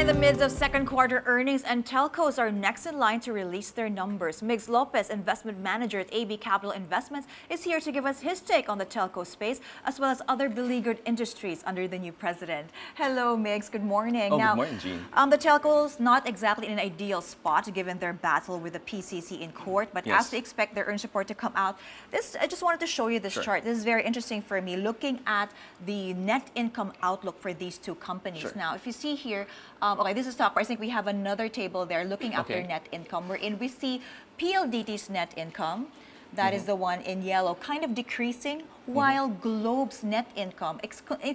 in the midst of second quarter earnings and telcos are next in line to release their numbers. Migs Lopez, investment manager at AB Capital Investments, is here to give us his take on the telco space as well as other beleaguered industries under the new president. Hello, Migs. Good morning. Oh, now, good morning, Jean. Um, the telcos not exactly in an ideal spot given their battle with the PCC in court, but Yes. as we expect their earnings report to come out, this I just wanted to show you this Sure. chart. This is very interesting for me, looking at the net income outlook for these two companies. Sure. Now, if you see here, um, okay, this is stock price. I think we have another table there looking at their Okay. net income. Wherein we see PLDT's net income. That is Mm-hmm. the one in yellow, kind of decreasing, while Globe's net income,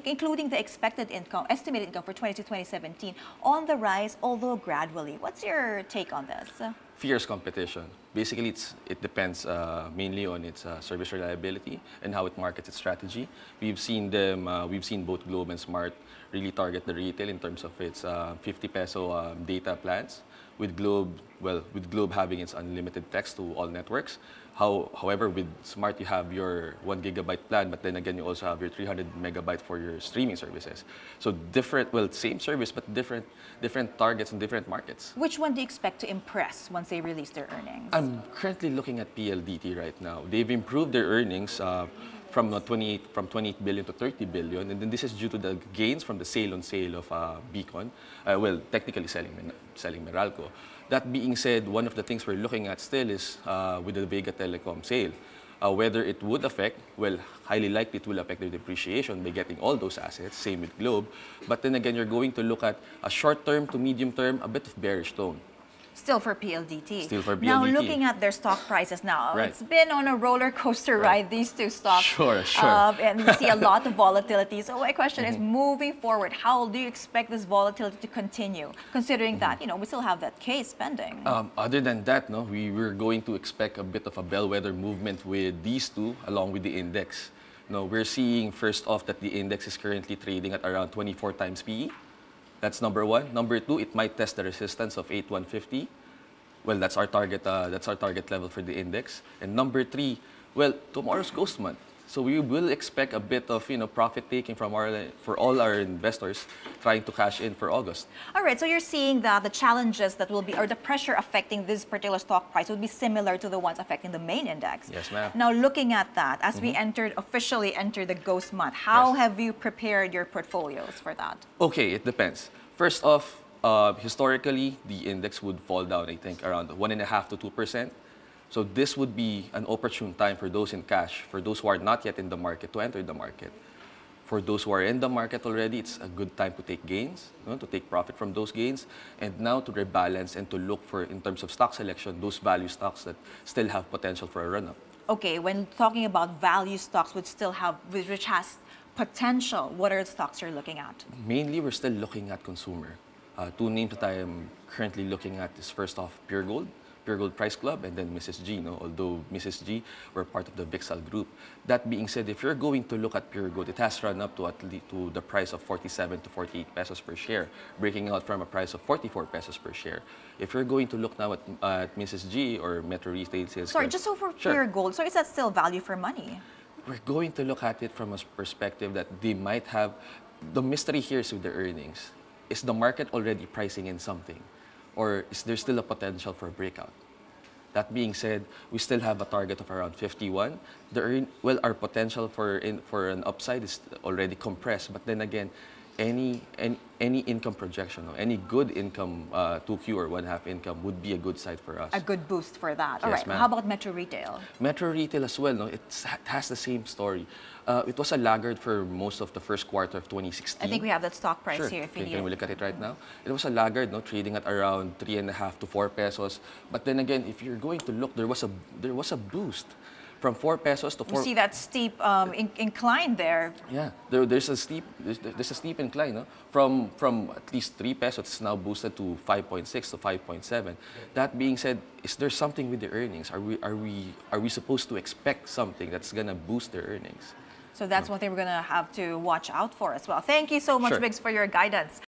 including the expected income, estimated income for 20 to 2017, on the rise, although gradually. What's your take on this? Fierce competition. Basically, it depends uh, mainly on its uh, service reliability and how it markets its strategy. We've seen them, uh, we've seen both Globe and Smart really target the retail in terms of its uh, 50 peso um, data plans. With Globe, well, with Globe having its unlimited text to all networks. How, however, with Smart, you have your one gigabyte plan, but then again, you also have your 300 megabyte for your streaming services. So different, well, same service, but different, different targets and different markets. Which one do you expect to impress once they release their earnings? I'm currently looking at PLDT right now. They've improved their earnings uh, from uh, 28 from 28 billion to 30 billion, and then this is due to the gains from the sale on sale of uh, Beacon. Uh, well, technically selling selling Meralco. That being said, one of the things we're looking at still is uh, with the Vega Telecom sale. Uh, whether it would affect, well, highly likely it will affect their depreciation by getting all those assets, same with Globe. But then again, you're going to look at a short term to medium term, a bit of bearish tone. Still for PLDT. Still for PLDT. Now, looking at their stock prices now, Right. it's been on a roller coaster Right. ride, these two stocks. Sure, sure. Uh, and we see a lot of volatility. So my question is, Mm-hmm. moving forward, how do you expect this volatility to continue, considering that, you know, we still have that case pending? Mm-hmm. Um, other than that, no, we were going to expect a bit of a bellwether movement with these two, along with the index. No, we're seeing first off that the index is currently trading at around 24 times PE. That's number one. Number two, it might test the resistance of 8150. Well, that's our target. Uh, that's our target level for the index. And number three, well, tomorrow's Ghost Month, so we will expect a bit of you know profit taking from our for all our investors trying to cash in for August. All right, so you're seeing that the challenges that will be, or the pressure affecting this particular stock price would be similar to the ones affecting the main index. Yes, ma'am. Now, looking at that, as we entered, officially entered the ghost month, how Yes. have you prepared your portfolios for that? Okay, it depends. First off, uh, historically, the index would fall down, I think, around one and a half to two percent. So this would be an opportune time for those in cash, for those who are not yet in the market, to enter the market. For those who are in the market already, it's a good time to take gains, you know, to take profit from those gains, and now to rebalance and to look for, in terms of stock selection, those value stocks that still have potential for a run-up. Okay, when talking about value stocks which still have, which has potential, what are the stocks you're looking at? Mainly, we're still looking at consumer. Uh, two names that I am currently looking at is first off Puregold, Puregold Price Club, and then Mrs. G. No? Although Mrs. G were part of the Vicsal group. That being said, if you're going to look at Puregold, it has run up to at least to the price of 47 to 48 pesos per share, breaking out from a price of 44 pesos per share. If you're going to look now at, at Mrs. G or Metro Retail Sales, Sorry, Club- just so for Sure. pure gold, so is that still value for money? we're going to look at it from a perspective that they might have the mystery here is with the earnings is the market already pricing in something or is there still a potential for a breakout? That being said we still have a target of around 51 the earn, well our potential for in, for an upside is already compressed. But then again any any, any income projection or any good income uh, 2q or one half income would be a good side for us A good boost for that. All Yes, right, how about Metro Retail? Metro Retail as well, no, it's, it has the same story. Uh, it was a laggard for most of the first quarter of 2016. I think we have that stock price Sure. here if you Can, need can we look at it right now? It was a laggard, no, trading at around three and a half to four pesos. But then again, if you're going to look, there was a there was a boost from four pesos to You see that steep um, in- incline there. Yeah, there, there's a steep there's, there's a steep incline, no? From from at least three pesos, it's now boosted to 5.6 to 5.7. That being said, is there something with the earnings? Are we are we are we supposed to expect something that's gonna boost their earnings? So that's one thing we're going to have to watch out for as well. Thank you so much, Sure. Migs, for your guidance.